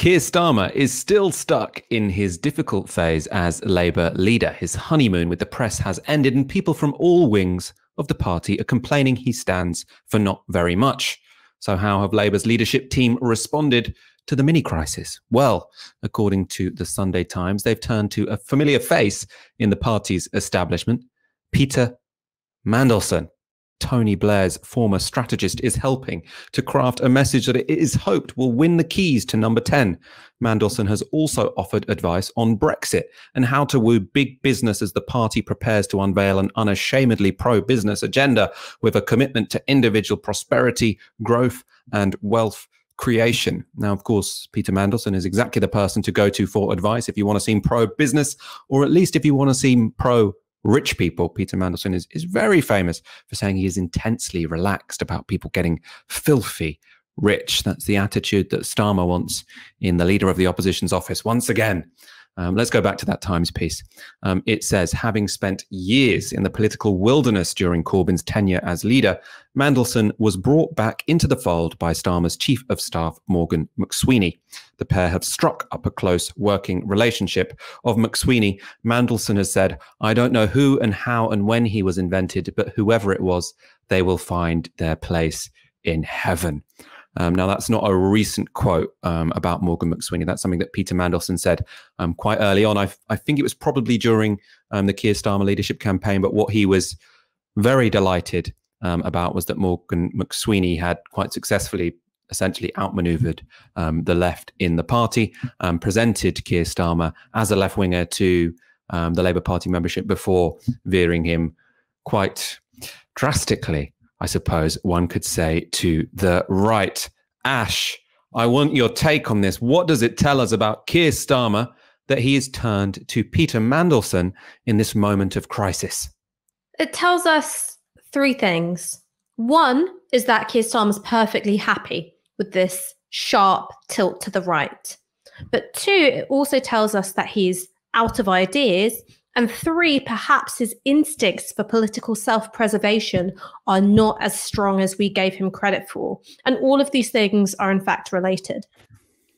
Keir Starmer is still stuck in his difficult phase as Labour leader. His honeymoon with the press has ended, and people from all wings of the party are complaining he stands for not very much. So, how have Labour's leadership team responded to the mini crisis? Well, according to the Sunday Times, they've turned to a familiar face in the party's establishment, Peter Mandelson. Tony Blair's former strategist, is helping to craft a message that it is hoped will win the keys to number 10. Mandelson has also offered advice on Brexit and how to woo big business as the party prepares to unveil an unashamedly pro business agenda with a commitment to individual prosperity, growth, and wealth creation. Now, of course, Peter Mandelson is exactly the person to go to for advice if you want to seem pro business, or at least if you want to seem pro rich people, Peter Mandelson is, is very famous for saying he is intensely relaxed about people getting filthy rich. That's the attitude that Starmer wants in the leader of the opposition's office. Once again, um, let's go back to that Times piece. Um, it says, having spent years in the political wilderness during Corbyn's tenure as leader, Mandelson was brought back into the fold by Starmer's chief of staff, Morgan McSweeney. The pair have struck up a close working relationship. Of McSweeney, Mandelson has said, I don't know who and how and when he was invented, but whoever it was, they will find their place in heaven. Um, now, that's not a recent quote um, about Morgan McSweeney. That's something that Peter Mandelson said um, quite early on. I, I, think it was probably during um, the Keir Starmer leadership campaign. But what he was very delighted um, about was that Morgan McSweeney had quite successfully essentially outmaneuvered um, the left in the party, and presented Keir Starmer as a left winger to the Labour Party membership before veering him quite drastically I suppose one could say, to the right. Ash, I want your take on this. What does it tell us about Keir Starmer that he is turned to Peter Mandelson in this moment of crisis? It tells us three things. One is that Keir Starmer's perfectly happy with this sharp tilt to the right. But two, it also tells us that he's out of ideas and three, perhaps his instincts for political self preservation are not as strong as we gave him credit for. And all of these things are, in fact, related.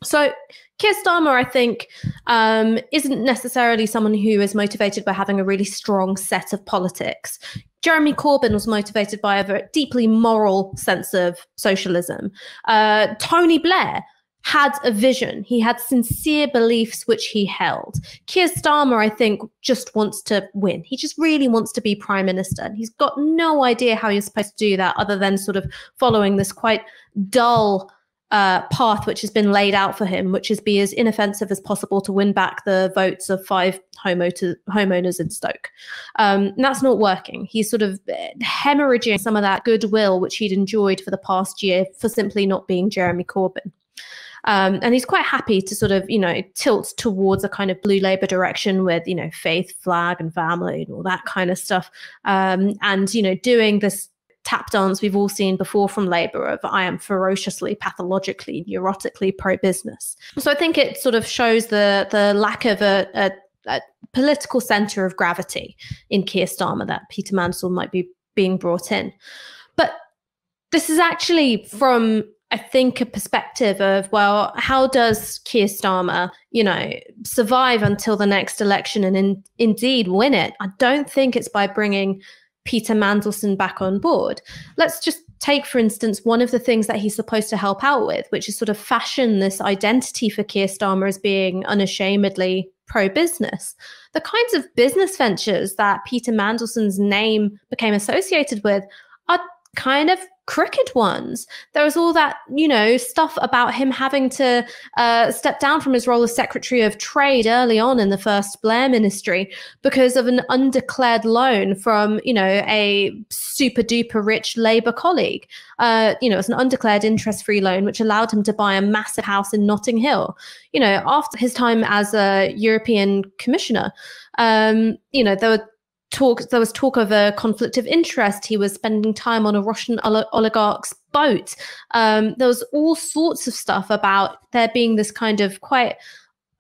So, Keir Starmer, I think, um, isn't necessarily someone who is motivated by having a really strong set of politics. Jeremy Corbyn was motivated by a deeply moral sense of socialism. Uh, Tony Blair had a vision. He had sincere beliefs which he held. Keir Starmer, I think, just wants to win. He just really wants to be prime minister. And he's got no idea how he's supposed to do that other than sort of following this quite dull uh, path which has been laid out for him, which is be as inoffensive as possible to win back the votes of five homo to, homeowners in Stoke. Um, and that's not working. He's sort of hemorrhaging some of that goodwill which he'd enjoyed for the past year for simply not being Jeremy Corbyn. Um, and he's quite happy to sort of, you know, tilt towards a kind of blue Labour direction with, you know, faith, flag, and family and all that kind of stuff. Um, and, you know, doing this tap dance we've all seen before from Labour of I am ferociously, pathologically, neurotically pro business. So I think it sort of shows the the lack of a, a, a political centre of gravity in Keir Starmer that Peter Mandelson might be being brought in. But this is actually from I think a perspective of well, how does Keir Starmer, you know, survive until the next election and in, indeed win it? I don't think it's by bringing Peter Mandelson back on board. Let's just take, for instance, one of the things that he's supposed to help out with, which is sort of fashion this identity for Keir Starmer as being unashamedly pro business. The kinds of business ventures that Peter Mandelson's name became associated with are kind of crooked ones. There was all that, you know, stuff about him having to uh, step down from his role as Secretary of Trade early on in the first Blair ministry because of an undeclared loan from, you know, a super duper rich Labour colleague. Uh, you know, it's an undeclared interest free loan, which allowed him to buy a massive house in Notting Hill. You know, after his time as a European commissioner, um, you know, there were talk there was talk of a conflict of interest he was spending time on a russian oligarch's boat um, there was all sorts of stuff about there being this kind of quite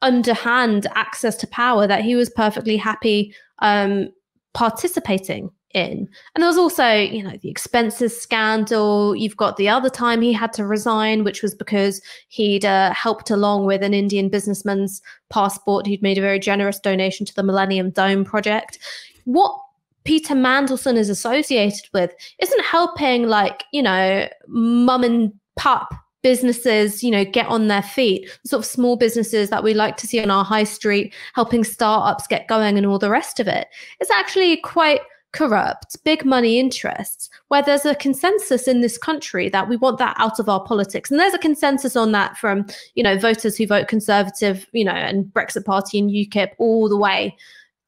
underhand access to power that he was perfectly happy um, participating in. And there was also, you know, the expenses scandal. You've got the other time he had to resign, which was because he'd uh, helped along with an Indian businessman's passport who'd made a very generous donation to the Millennium Dome project. What Peter Mandelson is associated with isn't helping, like, you know, mum and pup businesses, you know, get on their feet, sort of small businesses that we like to see on our high street, helping startups get going and all the rest of it. It's actually quite corrupt, big money interests, where there's a consensus in this country that we want that out of our politics. And there's a consensus on that from, you know, voters who vote conservative, you know, and Brexit Party and UKIP all the way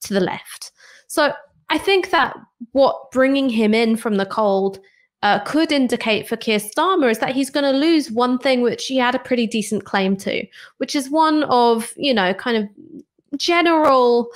to the left. So I think that what bringing him in from the cold uh, could indicate for Keir Starmer is that he's going to lose one thing which he had a pretty decent claim to, which is one of, you know, kind of general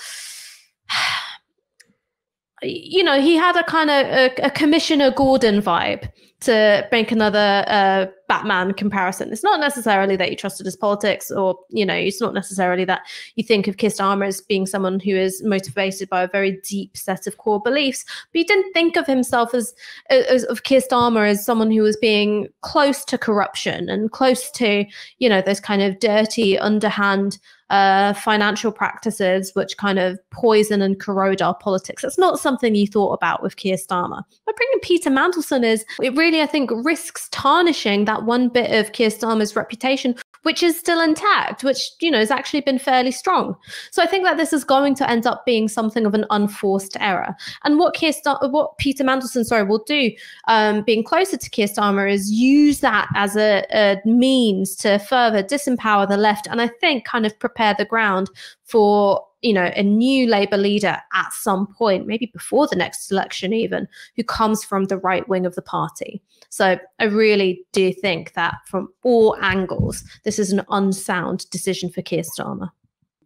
you know, he had a kind of a, a Commissioner Gordon vibe to make another uh, Batman comparison. It's not necessarily that you trusted his politics, or you know, it's not necessarily that you think of Keir Starmer as being someone who is motivated by a very deep set of core beliefs. But you didn't think of himself as, as of Keir Starmer as someone who was being close to corruption and close to you know those kind of dirty, underhand uh, financial practices which kind of poison and corrode our politics. That's not something you thought about with Keir Starmer. But bringing Peter Mandelson is, it really, I think, risks tarnishing that one bit of Keir Starmer's reputation, which is still intact, which, you know, has actually been fairly strong. So I think that this is going to end up being something of an unforced error. And what Keir Star- what Peter Mandelson, sorry, will do, um, being closer to Keir Starmer, is use that as a, a means to further disempower the left. And I think kind of prepare prepare the ground for you know a new labour leader at some point maybe before the next election even who comes from the right wing of the party so i really do think that from all angles this is an unsound decision for keir starmer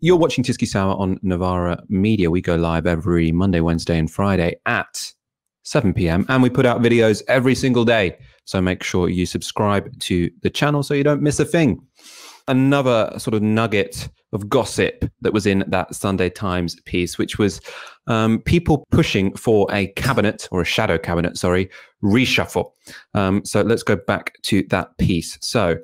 you're watching Tysky Sour on Novara Media. We go live every Monday, Wednesday, and Friday at 7 p.m. And we put out videos every single day. So make sure you subscribe to the channel so you don't miss a thing. Another sort of nugget of gossip that was in that Sunday Times piece, which was um, people pushing for a cabinet or a shadow cabinet, sorry, reshuffle. Um, so let's go back to that piece. So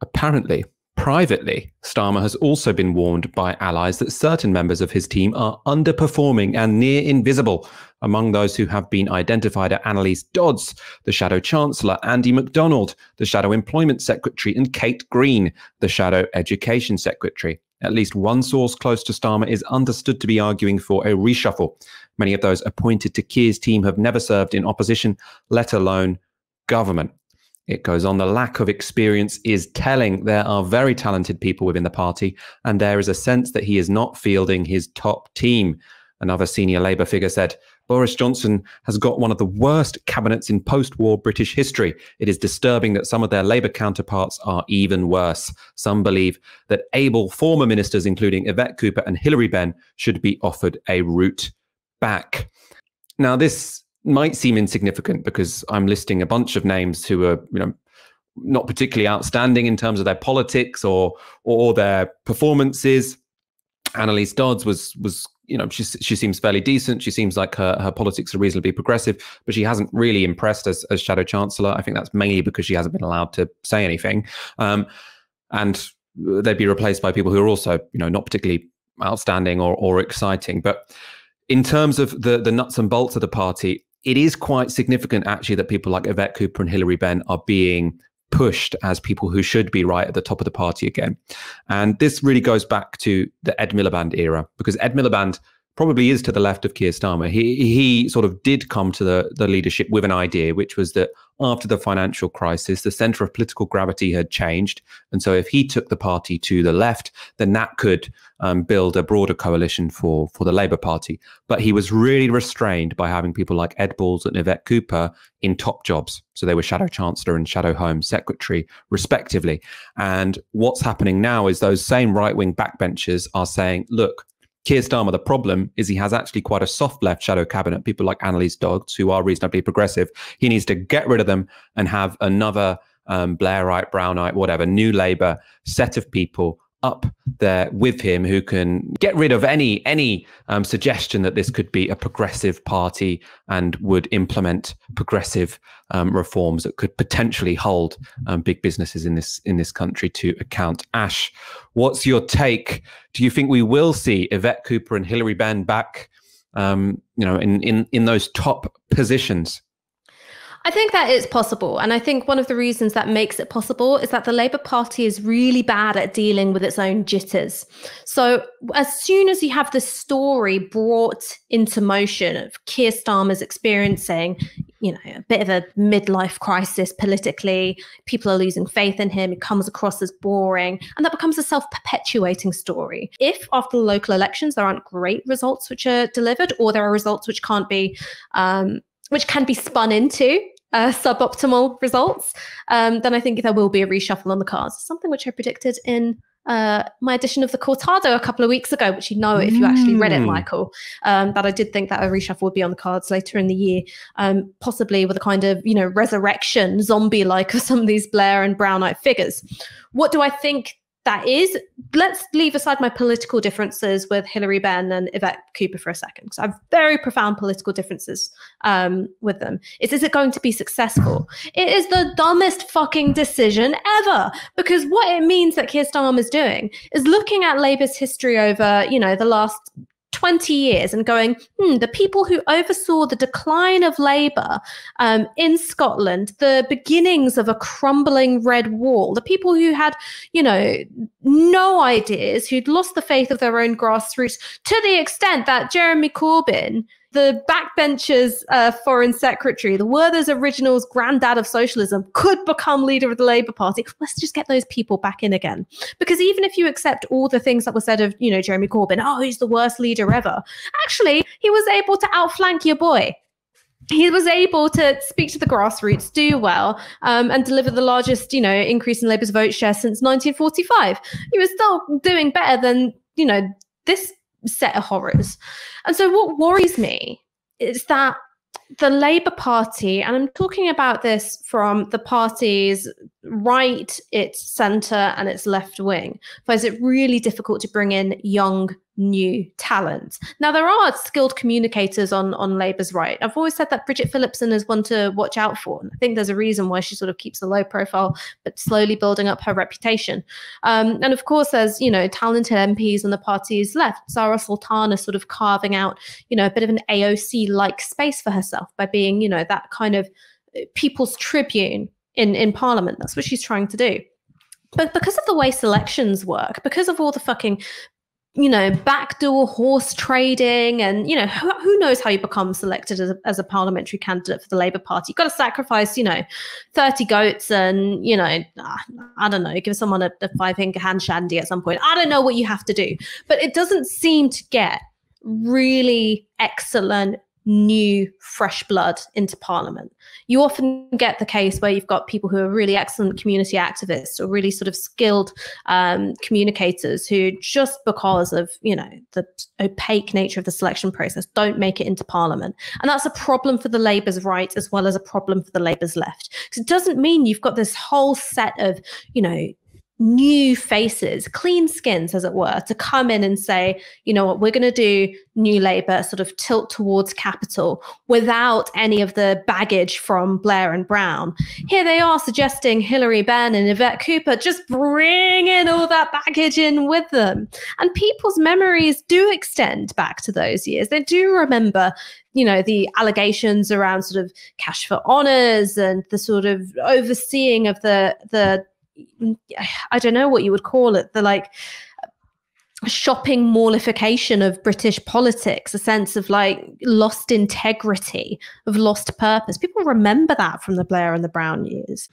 apparently, Privately, Starmer has also been warned by allies that certain members of his team are underperforming and near invisible. Among those who have been identified are Anneliese Dodds, the Shadow Chancellor, Andy McDonald, the Shadow Employment Secretary, and Kate Green, the Shadow Education Secretary. At least one source close to Starmer is understood to be arguing for a reshuffle. Many of those appointed to Keir's team have never served in opposition, let alone government. It goes on, the lack of experience is telling. There are very talented people within the party, and there is a sense that he is not fielding his top team. Another senior Labour figure said, Boris Johnson has got one of the worst cabinets in post war British history. It is disturbing that some of their Labour counterparts are even worse. Some believe that able former ministers, including Yvette Cooper and Hilary Benn, should be offered a route back. Now, this might seem insignificant because I'm listing a bunch of names who are, you know, not particularly outstanding in terms of their politics or or their performances. Anneliese Dodds was was you know she she seems fairly decent. She seems like her her politics are reasonably progressive, but she hasn't really impressed as as shadow chancellor. I think that's mainly because she hasn't been allowed to say anything, um, and they'd be replaced by people who are also you know not particularly outstanding or or exciting. But in terms of the the nuts and bolts of the party, it is quite significant actually that people like Yvette Cooper and Hilary Benn are being pushed as people who should be right at the top of the party again. And this really goes back to the Ed Miliband era because Ed Miliband probably is to the left of Keir Starmer. He he sort of did come to the, the leadership with an idea, which was that after the financial crisis, the center of political gravity had changed. And so if he took the party to the left, then that could um, build a broader coalition for, for the Labour Party. But he was really restrained by having people like Ed Balls and Yvette Cooper in top jobs. So they were Shadow Chancellor and Shadow Home Secretary, respectively. And what's happening now is those same right wing backbenchers are saying, look, Keir Starmer, the problem is he has actually quite a soft left shadow cabinet, people like Anneliese Dodds, who are reasonably progressive. He needs to get rid of them and have another um, Blairite, Brownite, whatever, new Labour set of people up there with him who can get rid of any any um, suggestion that this could be a progressive party and would implement progressive um, reforms that could potentially hold um, big businesses in this in this country to account. Ash, what's your take? Do you think we will see Yvette Cooper and Hilary Benn back? Um, you know, in in in those top positions I think that is possible. And I think one of the reasons that makes it possible is that the Labour Party is really bad at dealing with its own jitters. So as soon as you have this story brought into motion of Keir Starmer's experiencing, you know, a bit of a midlife crisis politically, people are losing faith in him, it comes across as boring, and that becomes a self-perpetuating story. If after the local elections there aren't great results which are delivered, or there are results which can't be um, which can be spun into uh, suboptimal results, um, then I think there will be a reshuffle on the cards. Something which I predicted in uh, my edition of the Cortado a couple of weeks ago, which you know if you actually read it, mm. Michael, um, that I did think that a reshuffle would be on the cards later in the year, um, possibly with a kind of you know resurrection zombie like of some of these Blair and Brownite figures. What do I think that is, let's leave aside my political differences with Hilary Benn and Yvette Cooper for a second, because I have very profound political differences um, with them. Is is it going to be successful? It is the dumbest fucking decision ever, because what it means that Keir Starmer is doing is looking at Labour's history over, you know, the last 20 years and going, hmm, the people who oversaw the decline of Labour um, in Scotland, the beginnings of a crumbling red wall, the people who had, you know, no ideas, who'd lost the faith of their own grassroots to the extent that Jeremy Corbyn the backbenchers uh, foreign secretary, the Werther's Originals granddad of socialism, could become leader of the Labour Party. Let's just get those people back in again. Because even if you accept all the things that were said of, you know, Jeremy Corbyn, oh, he's the worst leader ever, actually, he was able to outflank your boy he was able to speak to the grassroots, do well, um, and deliver the largest, you know, increase in Labour's vote share since 1945. He was still doing better than, you know, this set of horrors. And so, what worries me is that the Labour Party, and I'm talking about this from the party's right, its centre, and its left wing, finds it really difficult to bring in young new talent. Now there are skilled communicators on on Labour's right. I've always said that Bridget Phillipson is one to watch out for. And I think there's a reason why she sort of keeps a low profile, but slowly building up her reputation. Um, and of course, there's you know talented MPs on the party's left. Zarah Sultana sort of carving out you know a bit of an AOC like space for herself by being you know that kind of uh, people's tribune in in Parliament. That's what she's trying to do. But because of the way selections work, because of all the fucking you know, backdoor horse trading, and you know, who, who knows how you become selected as a, as a parliamentary candidate for the Labour Party? You've got to sacrifice, you know, thirty goats, and you know, ah, I don't know, give someone a, a five finger hand shandy at some point. I don't know what you have to do, but it doesn't seem to get really excellent new fresh blood into parliament. You often get the case where you've got people who are really excellent community activists or really sort of skilled um, communicators who just because of, you know, the opaque nature of the selection process don't make it into parliament. And that's a problem for the Labour's right as well as a problem for the Labour's left. Because it doesn't mean you've got this whole set of, you know, new faces, clean skins, as it were, to come in and say, you know what, we're going to do New Labour, sort of tilt towards capital without any of the baggage from Blair and Brown. Here they are suggesting Hilary Benn and Yvette Cooper just bring in all that baggage in with them. And people's memories do extend back to those years. They do remember you know the allegations around sort of cash for honors and the sort of overseeing of the the I don't know what you would call it, the like shopping mallification of British politics, a sense of like lost integrity, of lost purpose. People remember that from the Blair and the Brown years.